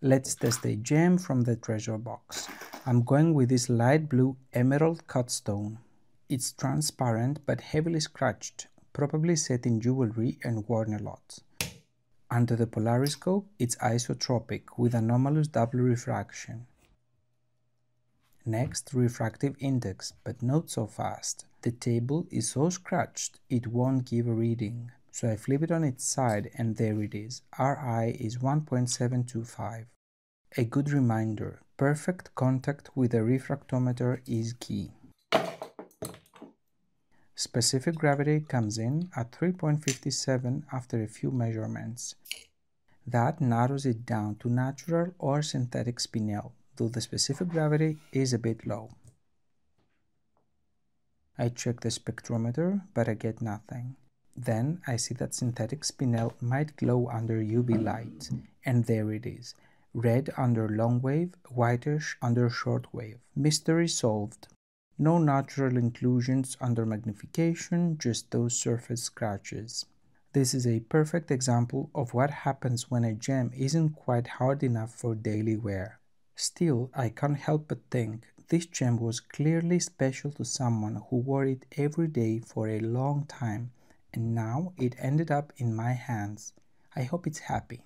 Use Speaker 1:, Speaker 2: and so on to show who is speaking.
Speaker 1: Let's test a gem from the treasure box. I'm going with this light blue emerald cut stone. It's transparent but heavily scratched, probably set in jewelry and worn a lot. Under the polariscope, it's isotropic with anomalous double refraction. Next, refractive index, but not so fast. The table is so scratched it won't give a reading. So I flip it on its side and there it is. Ri is 1.725. A good reminder, perfect contact with a refractometer is key. Specific gravity comes in at 3.57 after a few measurements. That narrows it down to natural or synthetic spinel, though the specific gravity is a bit low. I check the spectrometer, but I get nothing. Then I see that synthetic spinel might glow under UV light, and there it is, red under long wave, whitish under short wave. Mystery solved. No natural inclusions under magnification, just those surface scratches. This is a perfect example of what happens when a gem isn't quite hard enough for daily wear. Still, I can't help but think this gem was clearly special to someone who wore it every day for a long time and now it ended up in my hands. I hope it's happy.